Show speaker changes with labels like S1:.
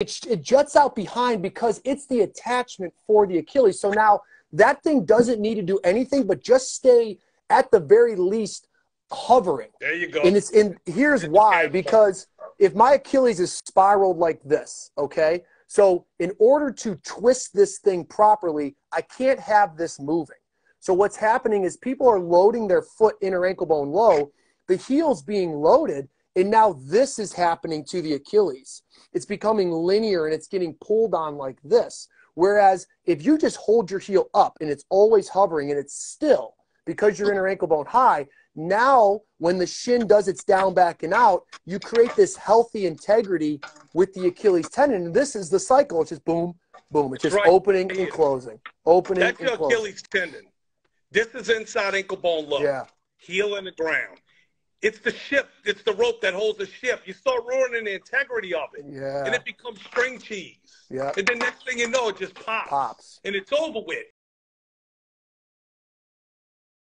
S1: it, it juts out behind because it's the attachment for the Achilles. So now that thing doesn't need to do anything but just stay at the very least hovering.
S2: There you go.
S1: And it's in here's why because if my Achilles is spiraled like this, okay? So in order to twist this thing properly, I can't have this moving. So what's happening is people are loading their foot inner ankle bone low, the heel's being loaded, and now this is happening to the Achilles. It's becoming linear and it's getting pulled on like this. Whereas if you just hold your heel up and it's always hovering and it's still because you're in your inner ankle bone high, now when the shin does its down, back, and out, you create this healthy integrity with the Achilles tendon. And this is the cycle. It's just boom, boom. It's just
S2: right.
S1: opening and closing, opening and closing.
S2: That's
S1: and
S2: your
S1: closing.
S2: Achilles tendon. This is inside ankle bone low.
S1: Yeah.
S2: Heel in the ground. It's the ship. It's the rope that holds the ship. You start ruining the integrity of it.
S1: Yeah.
S2: And it becomes string cheese.
S1: Yeah.
S2: And the next thing you know, it just pops.
S1: Pops.
S2: And it's over with.